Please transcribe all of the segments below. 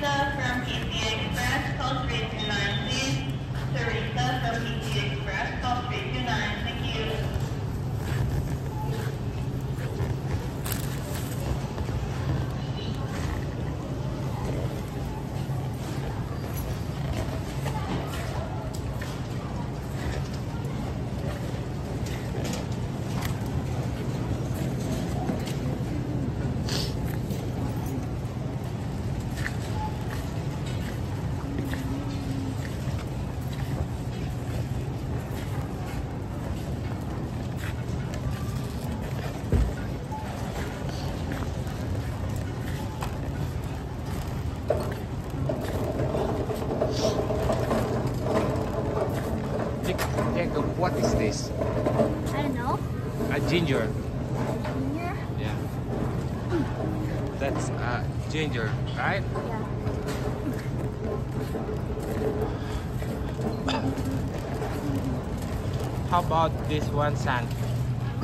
Teresa from PC Express, What is this? I don't know. A ginger. Ginger? Yeah. That's a ginger, right? Yeah. How about this one, San?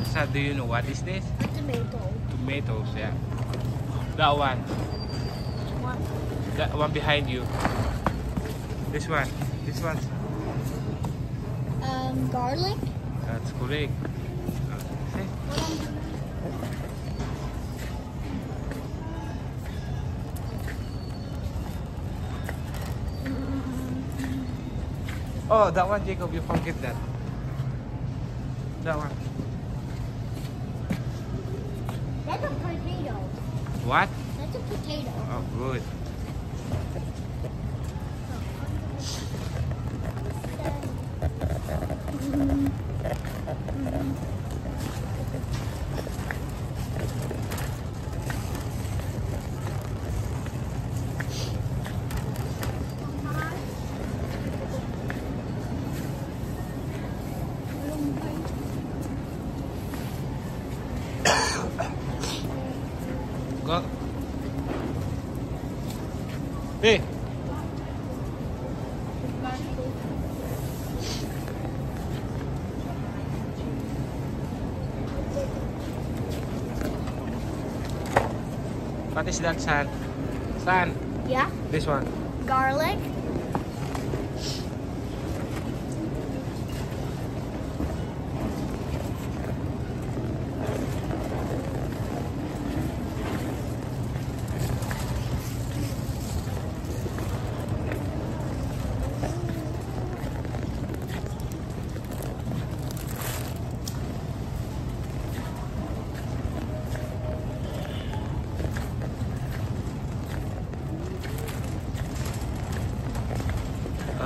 San, do you know what is this? A tomato. Tomatoes, yeah. That one. What? That one behind you. This one. This one. Garlic? That's correct. Oh, that one, Jacob. You forget that. That one. That's a potato. What? That's a potato. Oh, good. Hey. What is that, San? San, Yeah. this one. Garlic.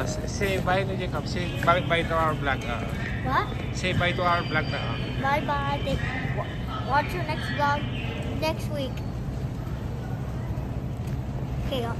Say bye to Jacob. Say bye, bye to our vlog. Uh, What? say bye to our vlog na. Uh. Bye bye. Watch your next vlog next week. Okay, uh,